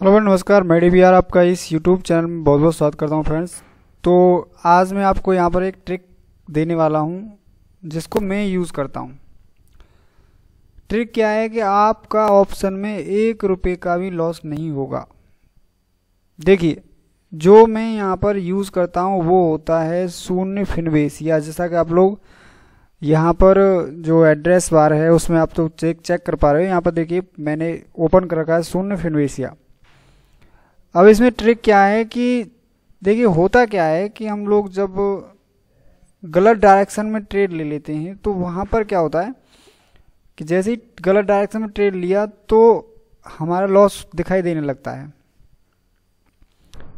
Hello friend नमस्कार, मैं DBR आपका इस यूट्यूब चैनल में बहुत बहुत स्वागत करता हूँ फ्रेंड्स तो आज मैं आपको यहाँ पर एक ट्रिक देने वाला हूँ, जिसको मैं यूज़ करता हूँ। ट्रिक क्या है कि आपका ऑप्शन में एक रुपये का भी लॉस नहीं होगा। देखिए, जो मैं यहाँ पर यूज़ करता हूँ, वो होता है शून्य फिनवेस या जैसा कि आप लोग यहाँ पर जो एड्रेस बार है, उसमें आप तो चेक चेक कर पा रहे हो। यहाँ पर देखिए, मैंने ओपन कर रखा है शून्य फिनवेसिया अब इसमें ट्रिक क्या है कि, देखिए, होता क्या है कि हम लोग जब गलत डायरेक्शन में ट्रेड ले लेते हैं तो वहाँ पर क्या होता है कि जैसे ही गलत डायरेक्शन में ट्रेड लिया तो हमारा लॉस दिखाई देने लगता है।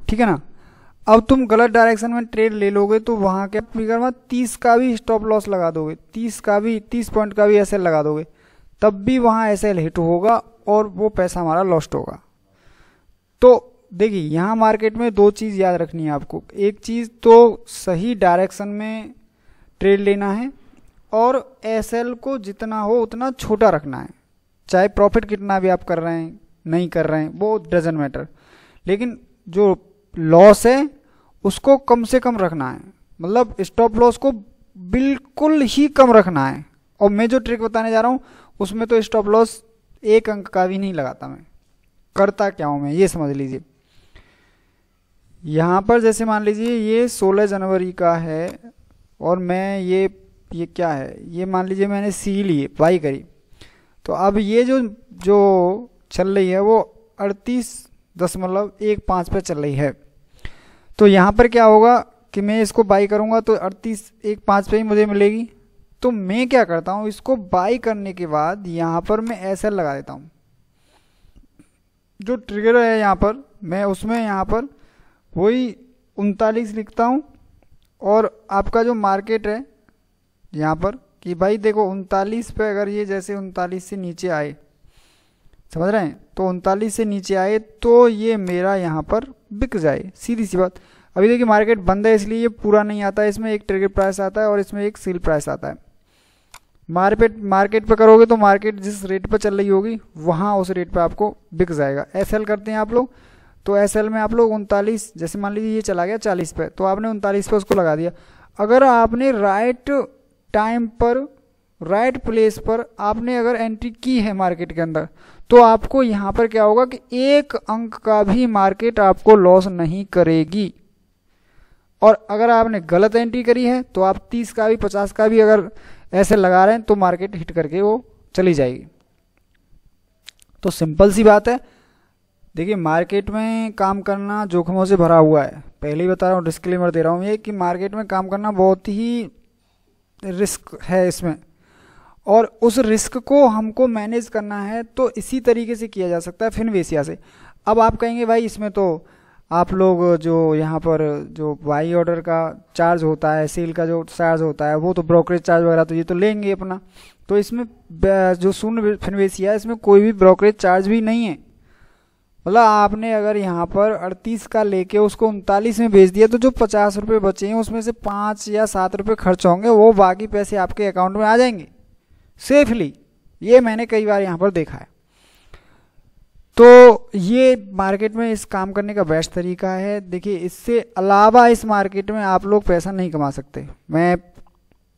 ठीक है ना? अब तुम गलत डायरेक्शन में ट्रेड ले लोगे तो वहाँ के फिगर में तीस का भी स्टॉप लॉस लगा दोगे। तीस का भी, तीस पॉइंट का भी ऐसे लगा दोगे। तब भी वहाँ ऐसे हिट होगा और वो पैसा हमारा लॉस्ट होगा। तो देखिए, यहाँ मार्केट में दो चीज़ याद रखनी है आपको। एक चीज़ तो सही डायरेक्शन में ट्रेड लेना है और एसएल को जितना हो उतना छोटा रखना है। चाहे प्रॉफिट कितना भी आप कर रहे हैं, नहीं कर रहे हैं, वो डजेंट मैटर लेकिन जो लॉस है, उसको कम से कम रखना है। मतलब स्टॉप लॉस को बिल्कुल ही कम रखना है। और मैं जो ट्रिक बताने जा रहा हूँ, उसमें तो स्टॉप लॉस एक अंक का भी नहीं लगाता मैं। करता क्या हूँ मैं? ये समझ लीजिए। यहाँ पर जैसे मान लीजिए ये 16 जनवरी का है और मैं ये ये क्या है? ये मान लीजिए मैंने सी ली बाई करी। तो अब ये जो जो चल रही है वो अड़तीस दशमलव एक पाँच पर चल रही है। तो यहाँ पर क्या होगा कि मैं इसको बाई करूँगा तो अड़तीस एक पाँच पर ही मुझे मिलेगी। तो मैं क्या करता हूँ, इसको बाई करने के बाद यहाँ पर मैं एस लगा देता हूँ। जो ट्रिगर है यहाँ पर, मैं उसमें यहाँ पर वही उनतालीस लिखता हूँ और आपका जो मार्केट है यहाँ पर कि भाई देखो उनतालीस पे अगर ये जैसे उनतालीस से नीचे आए, समझ रहे हैं? तो उनतालीस से नीचे आए तो ये मेरा यहाँ पर बिक जाए, सीधी सी बात। अभी देखिए मार्केट बंद है इसलिए ये पूरा नहीं आता है इसमें एक ट्रिगर प्राइस आता है और इसमें एक सील प्राइस आता है। मार्केट मार्केट पे करोगे तो मार्केट जिस रेट पर चल रही होगी, वहाँ उस रेट पर आपको बिक जाएगा। एस करते हैं आप लोग तो एसएल में आप लोग उनतालीस, जैसे मान लीजिए ये चला गया चालीस पे तो आपने उनतालीस पे उसको लगा दिया। अगर आपने राइट टाइम पर राइट प्लेस पर आपने अगर एंट्री की है मार्केट के अंदर तो आपको यहाँ पर क्या होगा कि एक अंक का भी मार्केट आपको लॉस नहीं करेगी। और अगर आपने गलत एंट्री करी है तो आप तीस का भी, पचास का भी अगर ऐसे लगा रहे हैं तो मार्केट हिट करके वो चली जाएगी। तो सिंपल सी बात है देखिए मार्केट में काम करना जोखिमों से भरा हुआ है। पहले ही बता रहा हूँ डिस्क्लेमर दे रहा हूँ ये कि मार्केट में काम करना बहुत ही रिस्क है इसमें। और उस रिस्क को हमको मैनेज करना है तो इसी तरीके से किया जा सकता है फिनवेसिया से। अब आप कहेंगे, भाई, इसमें तो आप लोग जो यहाँ पर जो वाई ऑर्डर का चार्ज होता है सेल का जो चार्ज होता है, वो तो ब्रोकरेज चार्ज वगैरह तो ये तो लेंगे अपना। तो इसमें जो शून्य फिनवेसिया है, इसमें कोई भी ब्रोकरेज चार्ज भी नहीं है। मतलब आपने अगर यहाँ पर अड़तीस का लेके उसको उनतालीस में भेज दिया तो जो पचास रुपये बचे हैं, उसमें से पाँच या सात रुपये खर्च होंगे, वो बाकी पैसे आपके अकाउंट में आ जाएँगे। सेफली ये मैंने कई बार यहाँ पर देखा है। तो ये मार्केट में इस काम करने का बेस्ट तरीका है। देखिए, इससे अलावा इस मार्केट में आप लोग पैसा नहीं कमा सकते। मैं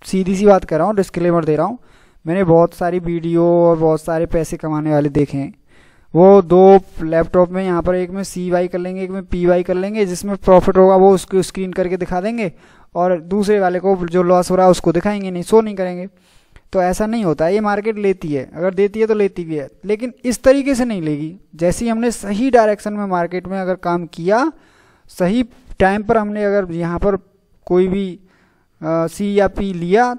सीधी सी बात कर रहा हूँ डिस्क्लेमर दे रहा हूँ। मैंने बहुत सारी वीडियो और बहुत सारे पैसे कमाने वाले देखे हैं। वो दो लैपटॉप में यहाँ पर एक में सी वाई कर लेंगे, एक में पी वाई कर लेंगे, जिसमें प्रॉफिट होगा वो उसको स्क्रीन करके दिखा देंगे और दूसरे वाले को जो लॉस हो रहा है उसको दिखाएँगे नहीं शो नहीं करेंगे। तो ऐसा नहीं होता, ये मार्केट लेती है, अगर देती है तो लेती भी है, लेकिन इस तरीके से नहीं लेगी। जैसे ही हमने सही डायरेक्शन में मार्केट में अगर काम किया, सही टाइम पर हमने अगर यहाँ पर कोई भी सी या पी लिया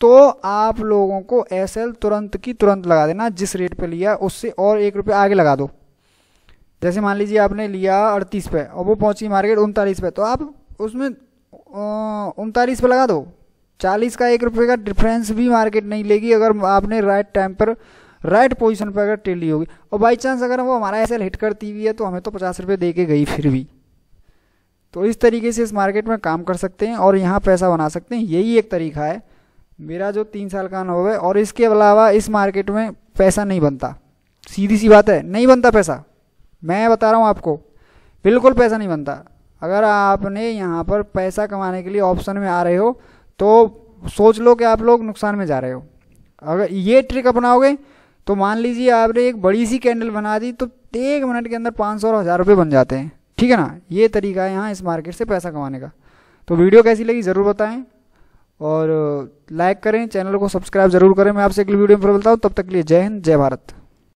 तो आप लोगों को एस एल तुरंत की तुरंत लगा देना, जिस रेट पे लिया, उससे और एक रुपये आगे लगा दो। जैसे मान लीजिए आपने लिया अड़तीस पे और वो पहुँची मार्केट उनतालीस पे तो आप उसमें उनतालीस पे लगा दो। चालीस का एक रुपये का डिफरेंस भी मार्केट नहीं लेगी अगर आपने राइट टाइम पर राइट पोजीशन पर अगर ट्रेड ली होगी। और बाई चांस अगर वो हमारा ऐसे हिट करती हुई है तो हमें तो पचास रुपये दे के गई फिर भी। तो इस तरीके से इस मार्केट में काम कर सकते हैं और यहाँ पैसा बना सकते हैं। यही एक तरीका है। मेरा जो तीन साल का अनुभव है, और इसके अलावा इस मार्केट में पैसा नहीं बनता। सीधी सी बात है, नहीं बनता पैसा। मैं बता रहा हूँ आपको, बिल्कुल पैसा नहीं बनता। अगर आपने यहाँ पर पैसा कमाने के लिए ऑप्शन में आ रहे हो तो सोच लो कि आप लोग नुकसान में जा रहे हो। अगर ये ट्रिक अपनाओगे तो मान लीजिए आपने एक बड़ी सी कैंडल बना दी तो एक मिनट के अंदर पाँच सौ हज़ार रुपये बन जाते हैं। ठीक है ना? ये तरीका है यहाँ इस मार्केट से पैसा कमाने का। तो वीडियो कैसी लगी, ज़रूर बताएँ। और लाइक करें चैनल को सब्सक्राइब ज़रूर करें। मैं आपसे अगली वीडियो में फिर बोलता हूँ। तब तक के लिए जय हिंद, जय भारत।